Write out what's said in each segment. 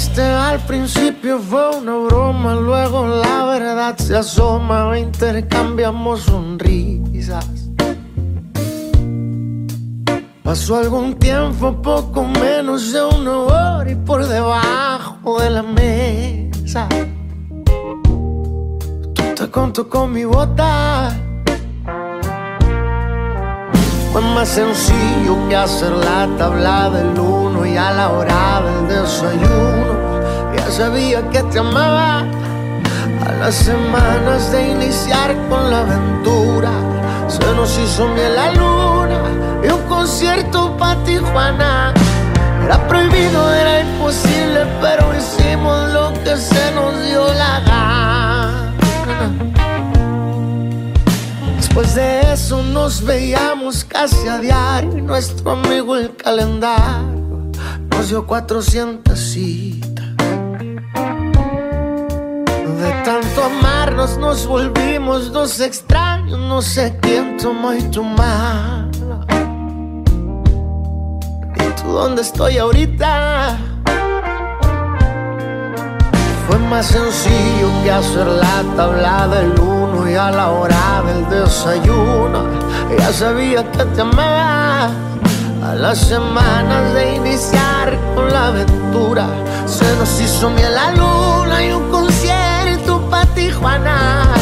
dijiste al principio fue una broma, luego la verdad se asoma, intercambiamos sonrisas. Pasó algún tiempo, poco menos de una hora y por debajo de la mesa. Tú te conto con mi bota. Fue más sencillo que hacer la tabla del uno y a la hora del desayuno. Sabía que te amaba. A las semanas de iniciar con la aventura, se nos hizo miel la luna y un concierto pa' Tijuana. Era prohibido, era imposible, pero hicimos lo que se nos dio la gana. Después de eso nos veíamos casi a diario nuestro amigo el calendario nos dio 400 citas. Tanto amarnos nos volvimos dos extraños, no sé quién tomó y tu mala. ¿Y tú dónde estoy ahorita? Fue más sencillo que hacer la tabla del uno y a la hora del desayuno. Ya sabía que te amaba. A las semanas de iniciar con la aventura, se nos hizo miel la luna y un Tijuana.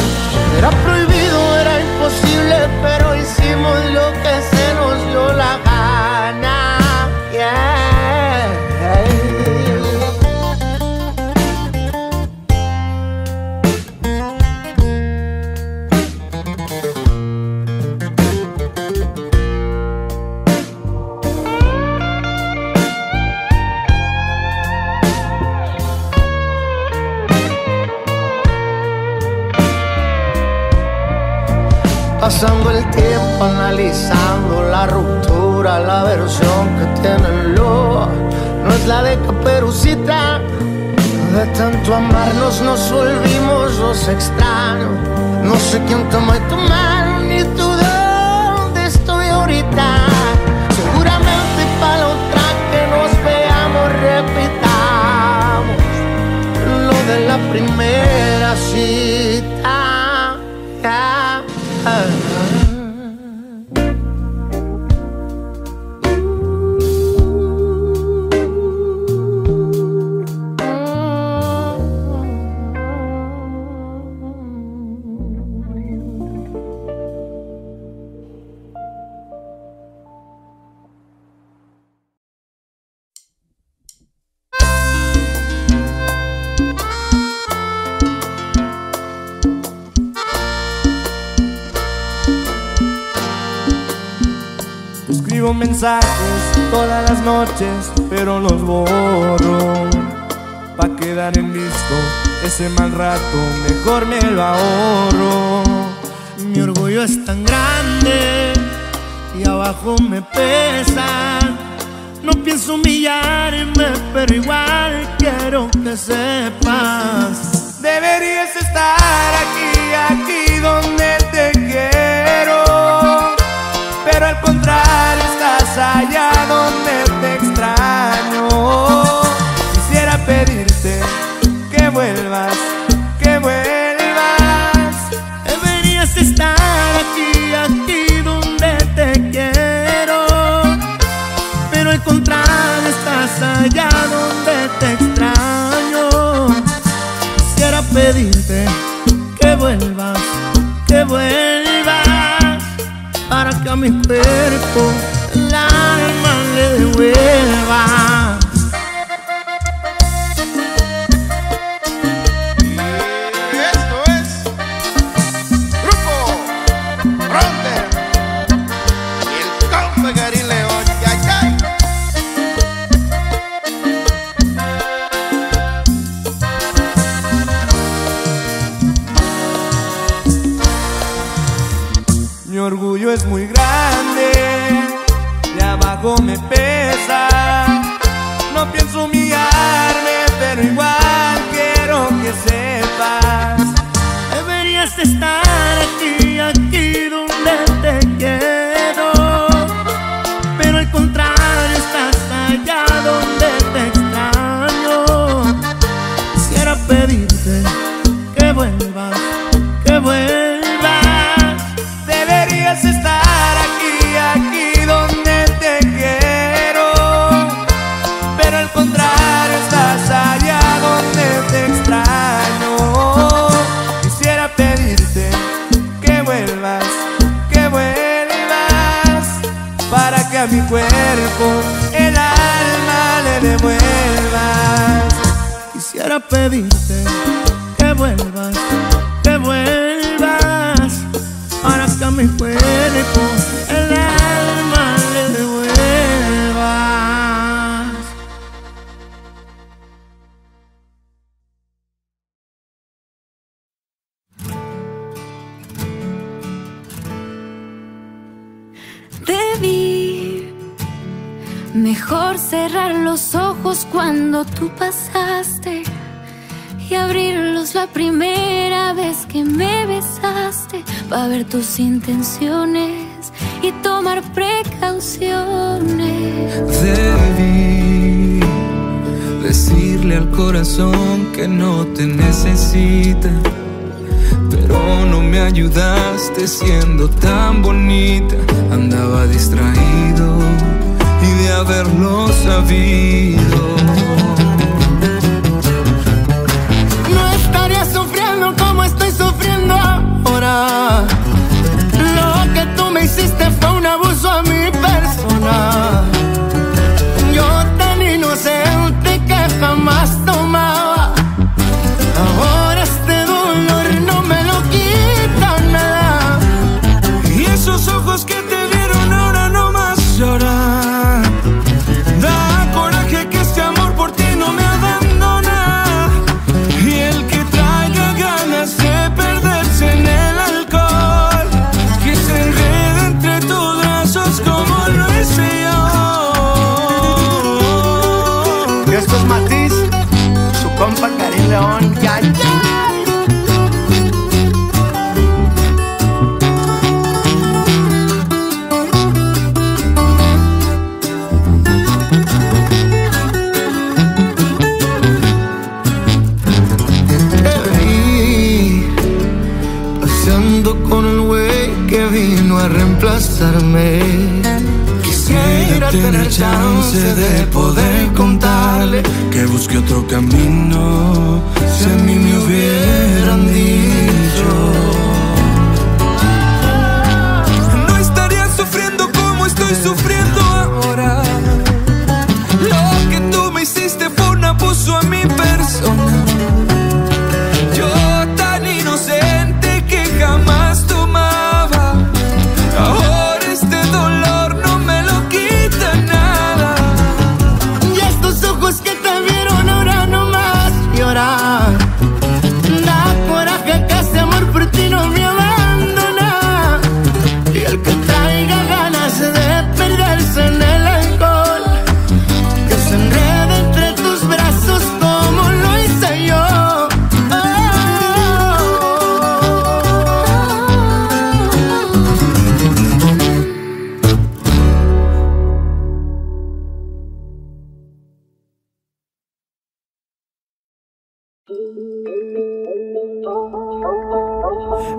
Era prohibido, era imposible, pero hicimos lo que se la versión que tiene el lobo no es la de Caperucita. De tanto amarnos nos volvimos los extraños. No sé quién tomó tu mano ni tú dónde estoy ahorita. Seguramente para la otra que nos veamos repitamos lo de la primera Escribo mensajes todas las noches, pero los borro. Pa' quedar en listo ese mal rato, mejor me lo ahorro. Mi orgullo es tan grande y abajo me pesa. No pienso humillarme, pero igual quiero que sepas. Deberías estar aquí, aquí donde te quiero. Pero al contrario, allá donde Pero a pedirte que vuelvas, que vuelvas, para que a mi cuerpo el alma le devuelvas. Debí mejor cerrar los ojos cuando tú pasaste abrirlos la primera vez que me besaste, para ver tus intenciones y tomar precauciones. Debí decirle al corazón que no te necesita. Pero no me ayudaste siendo tan bonita. Andaba distraído y de haberlo sabido. now. Jesus sofreu.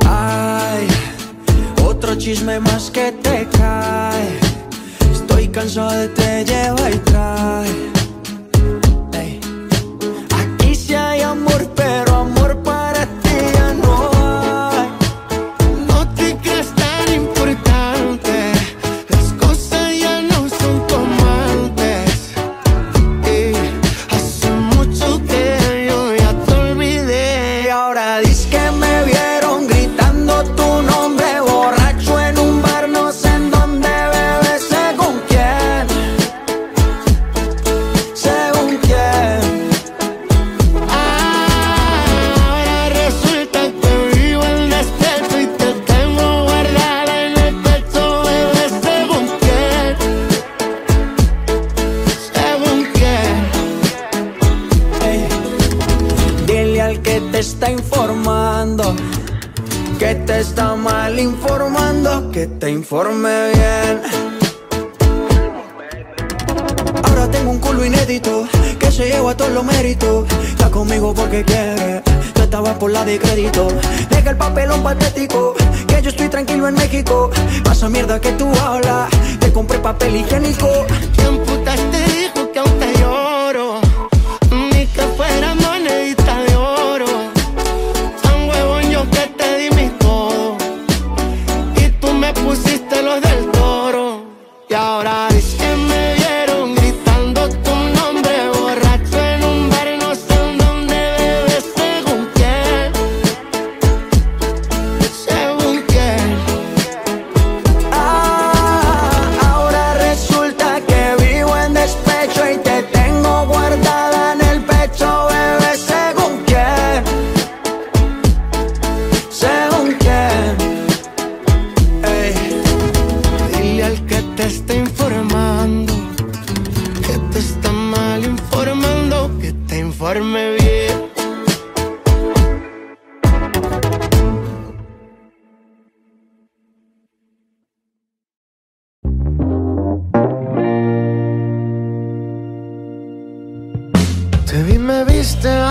Ay, otro chisme más que te cae. Estoy cansado de te llevar y trae que te informe bien. Ahora tengo un culo inédito que se lleva a todos los méritos. Está conmigo porque quiere, yo estaba por la de crédito. Deja el papelón patético, que yo estoy tranquilo en México. Pasa mierda que tú hablas, te compré papel higiénico. Tiempo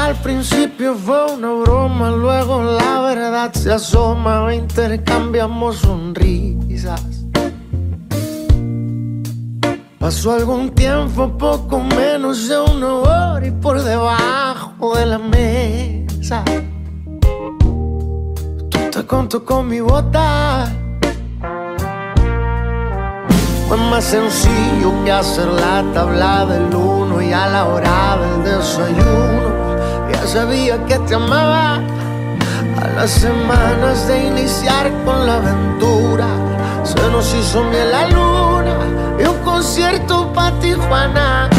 al principio fue una broma, luego la verdad se asoma, intercambiamos sonrisas. Pasó algún tiempo, poco menos de una hora y por debajo de la mesa. Tú te conto con mi bota. Fue más sencillo que hacer la tabla del uno y a la hora del desayuno. Sabía que te amaba. A las semanas de iniciar con la aventura, se nos hizo miel la luna y un concierto para Tijuana.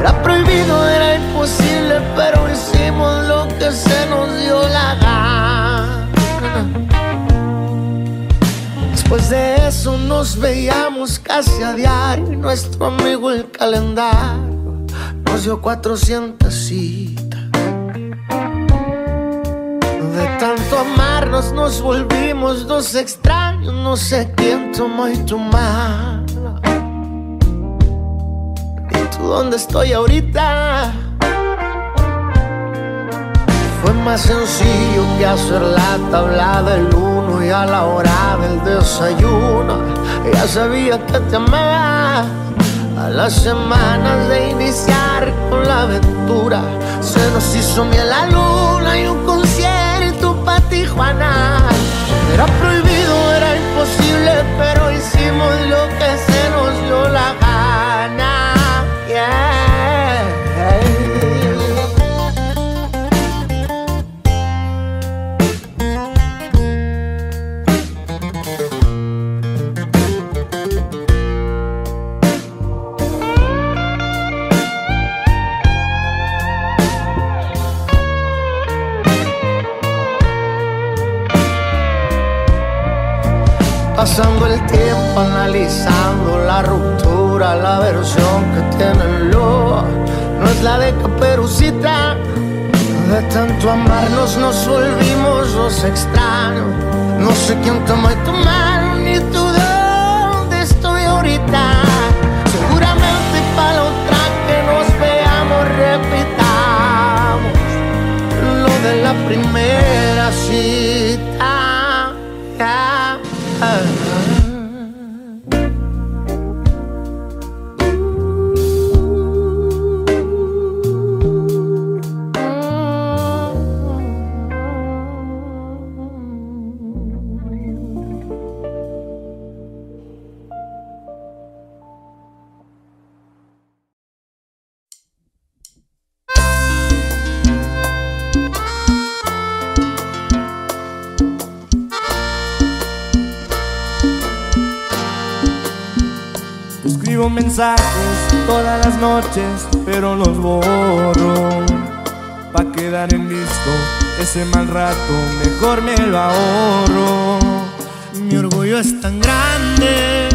Era prohibido, era imposible, pero hicimos lo que se nos dio la gana. Después de eso nos veíamos casi a diario y nuestro amigo el calendario nos dio 400 citas. Tanto amarnos nos volvimos dos extraños, no sé quién tomó y tu mano. ¿Y tú dónde estoy ahorita? Fue más sencillo que hacer la tabla del uno y a la hora del desayuno. Ya sabía que te amaba. A las semanas de iniciar con la aventura, se nos hizo miel la luna y un concierto Tijuana. Era prohibido, era imposible, pero hicimos lo que Pasando el tiempo analizando la ruptura, la versión que tiene el lobo no es la de Caperucita. De tanto amarnos nos volvimos los extraños. No sé quién tomó tu mano ni tú de dónde estoy ahorita. Seguramente para la otra que nos veamos repitamos lo de la primera cita. Escribo mensajes todas las noches, pero los borro. Pa' quedar en visto ese mal rato, mejor me lo ahorro. Mi orgullo es tan grande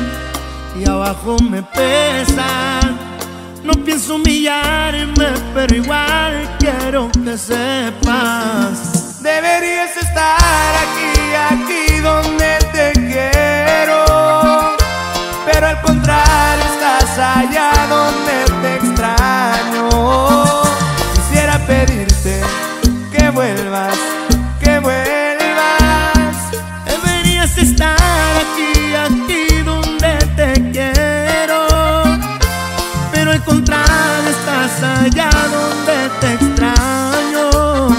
y abajo me pesa. No pienso humillarme, pero igual quiero que sepas. Deberías estar aquí, aquí donde te quiero. Pero al contrario, allá donde te extraño. Quisiera pedirte que vuelvas, que vuelvas. Deberías estar aquí, aquí donde te quiero. Pero al contrario, estás allá donde te extraño.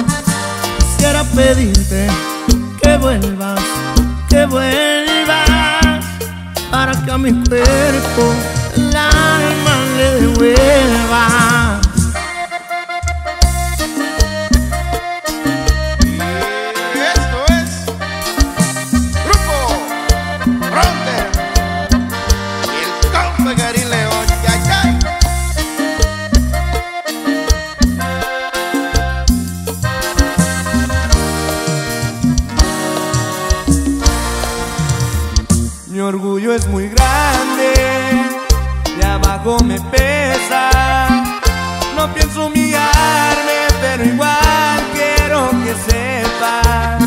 Quisiera pedirte que vuelvas, que vuelvas. Para que a mi cuerpo muy grande, de abajo me pesa. No pienso humillarme, pero igual quiero que sepas.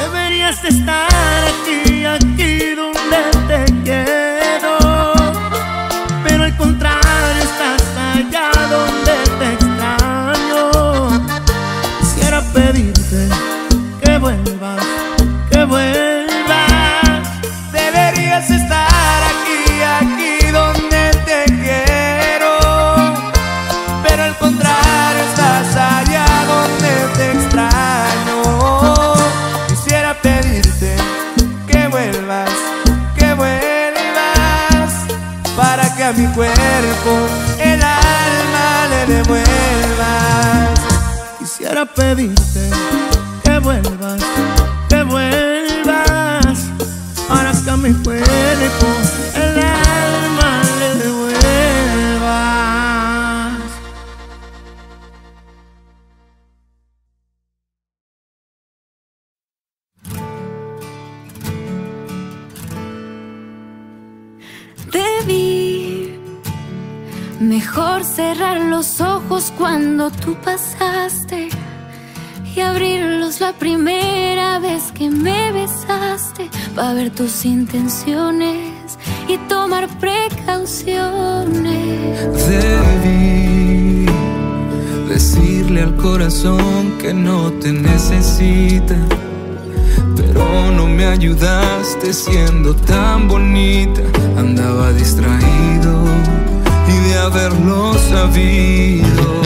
Deberías estar aquí, aquí donde te quiero. Pero al contrario, estás allá donde te extraño. Quisiera pedirte que vuelvas, que vuelvas. el alma le devuelvas. Quisiera pedirte que vuelvas, que vuelvas, harás que mi cuerpo. cerrar los ojos cuando tú pasaste y abrirlos la primera vez que me besaste para ver tus intenciones y tomar precauciones. Debí decirle al corazón que no te necesita. Pero no me ayudaste siendo tan bonita, andaba distraído y de haberlo sabido.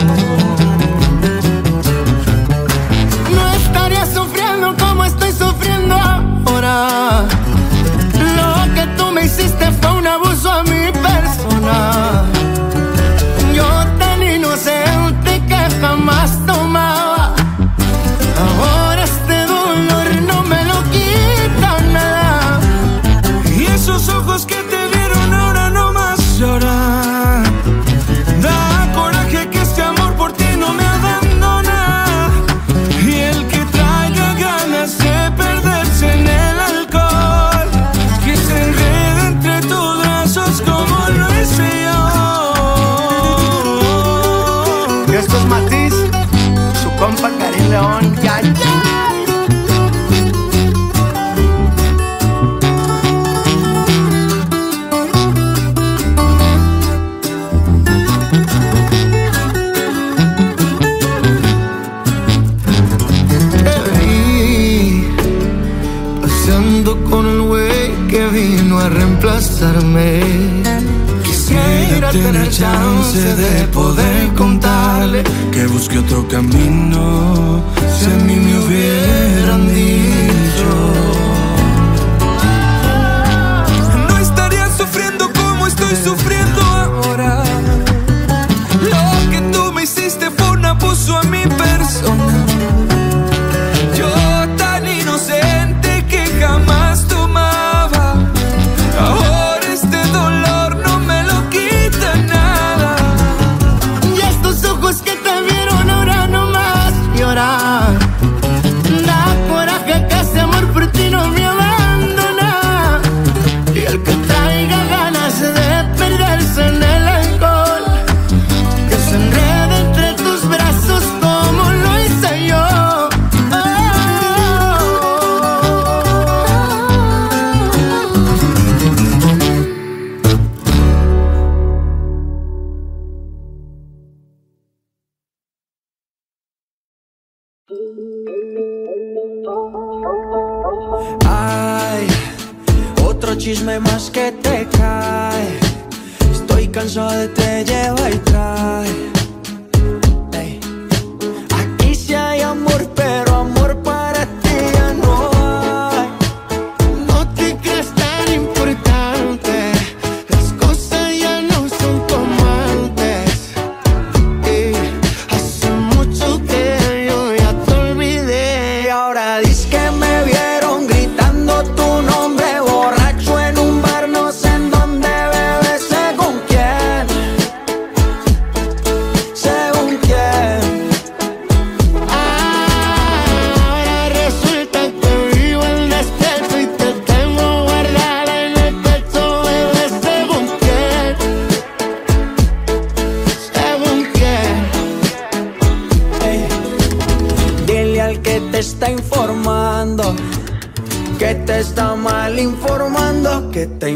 No estaría sufriendo como estoy sufriendo ahora. Lo que tú me hiciste fue un abuso a mi persona.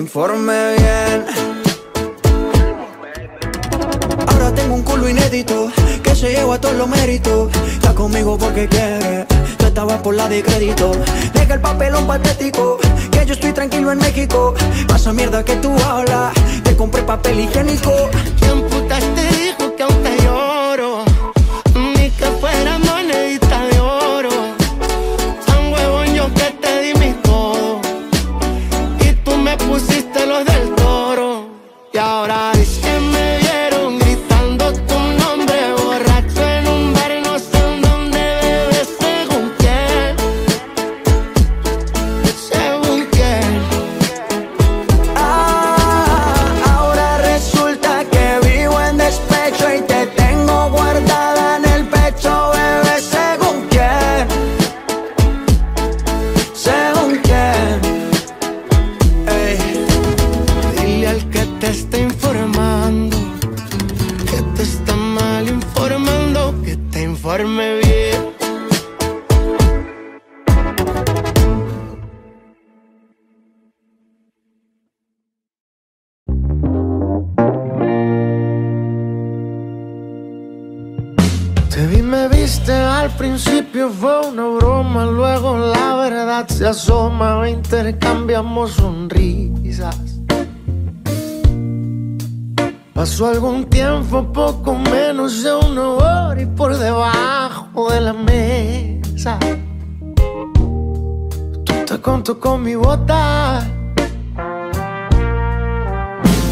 Informe bien. Ahora tengo un culo inédito que se lleva todos los méritos. Está conmigo porque quiere. Tú estabas por la de crédito. Deja el papelón patético. Que yo estoy tranquilo en México. Pasa mierda que tú hablas. Te compré papel higiénico. Al principio fue una broma, luego la verdad se asoma, intercambiamos sonrisas. Pasó algún tiempo, poco menos de una hora y por debajo de la mesa. Tú te contó con mi bota.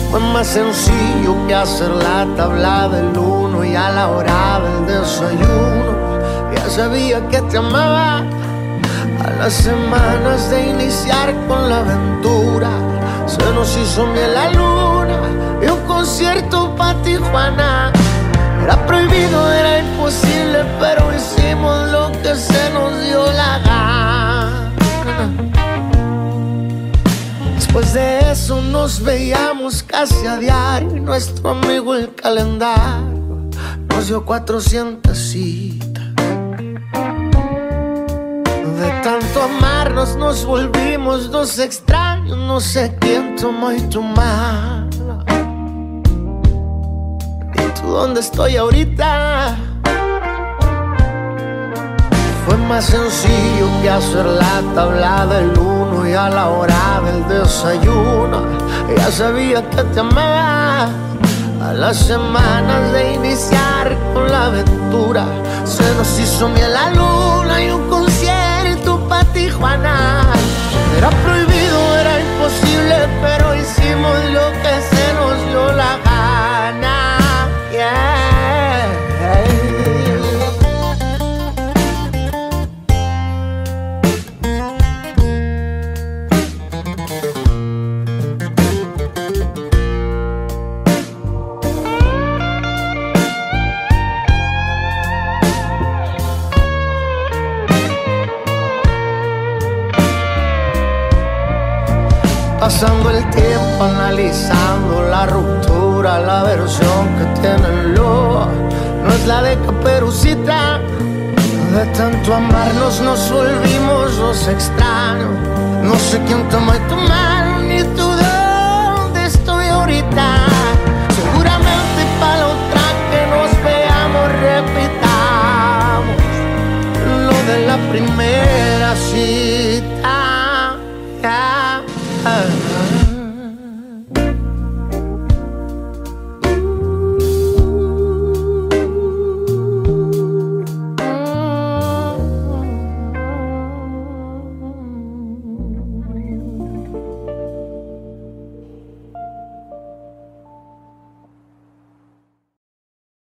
Fue más sencillo que hacer la tabla del uno y a la hora del desayuno. Sabía que te amaba. A las semanas de iniciar con la aventura, se nos hizo miel la luna y un concierto para Tijuana. Era prohibido, era imposible, pero hicimos lo que se nos dio la gana. Después de eso nos veíamos casi a diario y nuestro amigo el calendario nos dio 400 citas. Amarnos nos volvimos dos extraños, no sé quién tomó y tu mala. ¿Y tú dónde estoy ahorita? Fue más sencillo que hacer la tabla del uno y a la hora del desayuno. Ya sabía que te amaba. A las semanas de iniciar con la aventura, se nos hizo miel la luna y un concierto Tijuana. Era prohibido, era imposible, pero hicimos lo que se nos dio la gana. Pasando el tiempo analizando la ruptura, la versión que tiene lobo no es la de Caperucita. De tanto amarnos nos volvimos los extraños. No sé quién tomó tu mano ni tú dónde estoy ahorita. Seguramente para la otra que nos veamos repitamos lo de la primera cita.